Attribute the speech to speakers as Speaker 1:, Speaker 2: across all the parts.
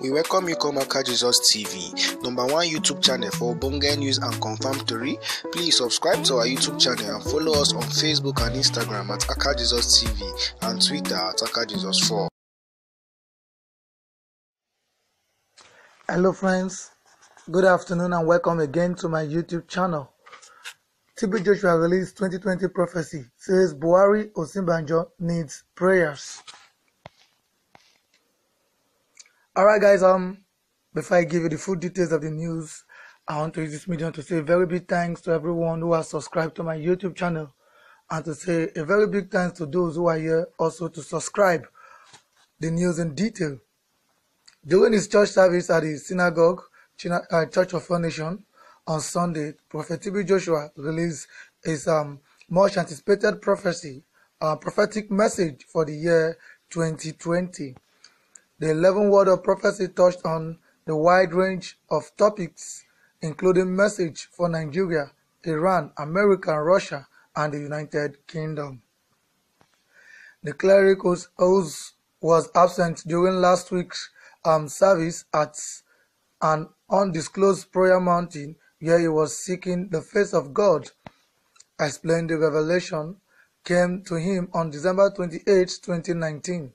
Speaker 1: We welcome you come Aka Jesus TV, number one YouTube channel for Bonga news and confirmed story. Please subscribe to our YouTube channel and follow us on Facebook and Instagram at Aka Jesus TV and Twitter at Aka Jesus 4.
Speaker 2: Hello, friends. Good afternoon and welcome again to my YouTube channel. TB Joshua released 2020 prophecy says Buhari Osinbajo needs prayers. Alright, guys. Um, before I give you the full details of the news, I want to use this medium to say a very big thanks to everyone who has subscribed to my YouTube channel, and to say a very big thanks to those who are here also to subscribe the news in detail. During his church service at the synagogue, uh, Church of All Nation, on Sunday, Prophet TB Joshua released his um, much anticipated prophecy, uh, prophetic message for the year 2020. The 11 word of prophecy touched on the wide range of topics, including message for Nigeria, Iran, America, Russia, and the United Kingdom. The cleric was, was absent during last week's um, service at an undisclosed prayer mountain where he was seeking the face of God. Explained the revelation came to him on December 28, 2019.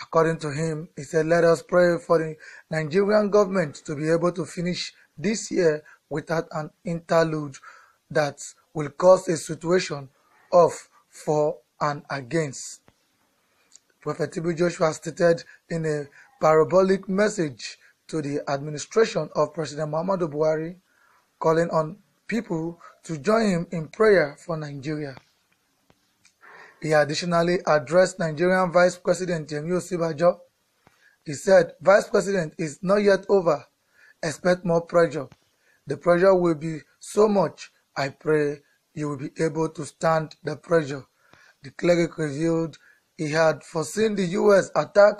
Speaker 2: According to him, he said, Let us pray for the Nigerian government to be able to finish this year without an interlude that will cause a situation of for and against. Prophet TB Joshua stated in a parabolic message to the administration of President Muhammadu Buhari calling on people to join him in prayer for Nigeria. He additionally addressed Nigerian Vice President Yemi Osibajo. He said, Vice President is not yet over. Expect more pressure. The pressure will be so much, I pray you will be able to stand the pressure. The cleric revealed he had foreseen the U.S. attack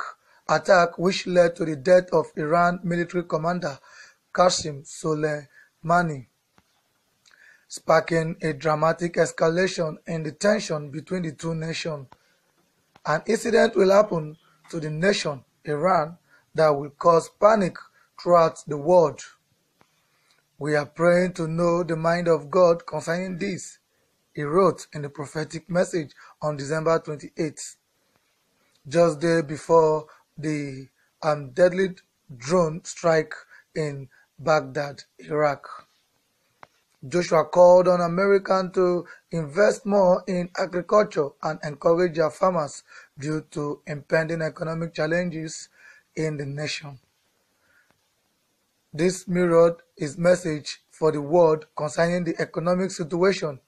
Speaker 2: attack which led to the death of Iran military commander Qasem Soleimani, sparking a dramatic escalation in the tension between the two nations. An incident will happen to the nation, Iran, that will cause panic throughout the world. We are praying to know the mind of God concerning this, he wrote in the prophetic message on December 28th, just day before the um, deadly drone strike in Baghdad, Iraq. Joshua called on Americans to invest more in agriculture and encourage their farmers due to impending economic challenges in the nation. This mirrored his message for the world concerning the economic situation.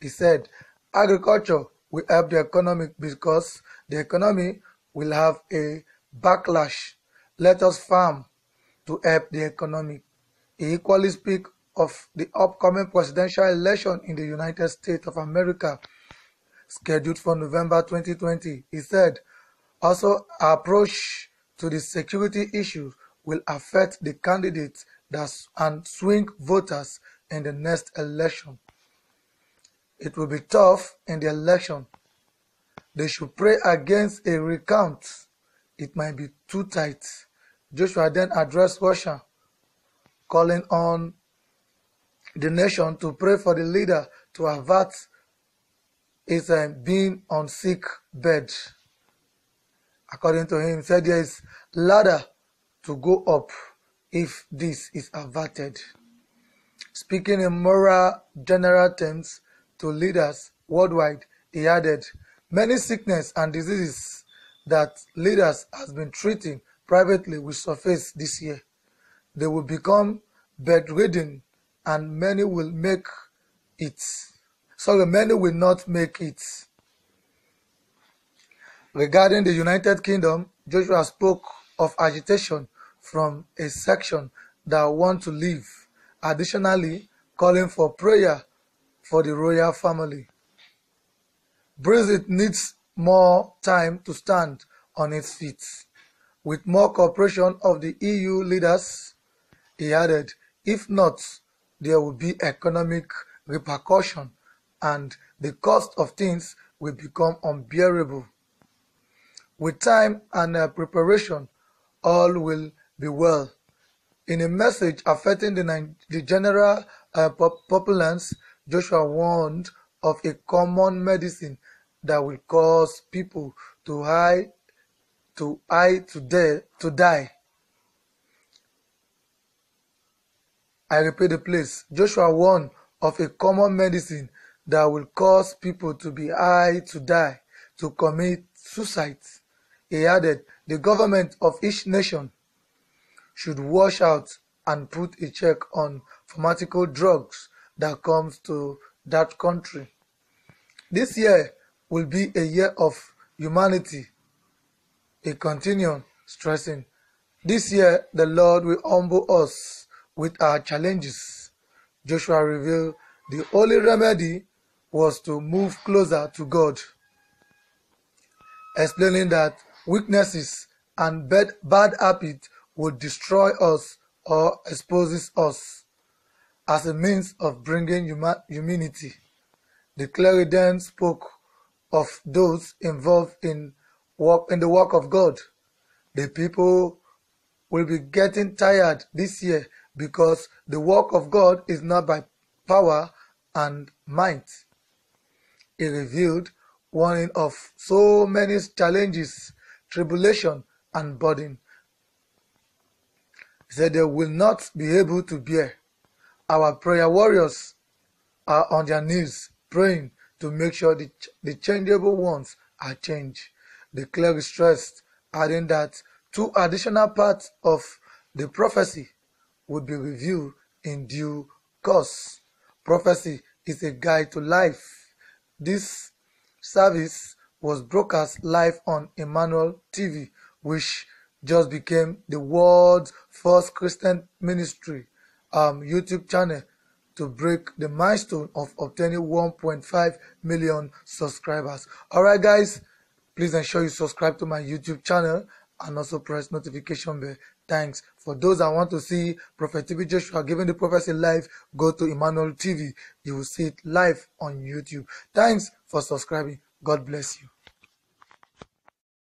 Speaker 2: He said, agriculture will help the economy because the economy will have a backlash. Let us farm to help the economy. He equally speak of the upcoming presidential election in the United States of America, scheduled for November 2020. He said, also, our approach to the security issue will affect the candidates that, and swing voters in the next election. It will be tough in the election. They should pray against a recount. It might be too tight. Joshua then addressed Russia, calling on the nation to pray for the leader to avert his uh, being on sick bed. According to him, said there is ladder to go up if this is averted. Speaking in moral general terms to leaders worldwide, he added, many sickness and diseases that leaders has been treating privately will surface this year. They will become bedridden and many will make it. Sorry, many will not make it. Regarding the United Kingdom, Joshua spoke of agitation from a section that want to leave, additionally calling for prayer for the royal family. Brexit needs more time to stand on its feet. With more cooperation of the EU leaders, he added, if not, there will be economic repercussion and the cost of things will become unbearable. With time and uh, preparation, all will be well. In a message affecting the, the general uh, populace, Joshua warned of a common medicine that will cause people to high to to, de- to die. I repeat the place. Joshua warned of a common medicine that will cause people to be high to die, to commit suicide. He added, the government of each nation should wash out and put a check on pharmaceutical drugs that comes to that country. This year will be a year of humanity. He continued, stressing, This year the Lord will humble us with our challenges. Joshua revealed the only remedy was to move closer to God, explaining that weaknesses and bad, bad habits would destroy us or exposes us as a means of bringing humanity. The clergy then spoke of those involved in work in the work of God. The people will be getting tired this year because the work of God is not by power and might. He revealed warning of so many challenges, tribulation, and burden he said they will not be able to bear. Our prayer warriors are on their knees praying to make sure the, the changeable ones are changed. The clerk stressed, adding that two additional parts of the prophecy would be revealed in due course. Prophecy is a guide to life. This service was broadcast live on Emmanuel TV, which just became the world's first Christian ministry um, YouTube channel to break the milestone of obtaining 1.5 million subscribers. Alright guys, please ensure you subscribe to my YouTube channel and also press notification bell. Thanks. For those that want to see Prophet TB Joshua giving the prophecy live, go to Emmanuel TV. You will see it live on YouTube. Thanks for subscribing. God bless you.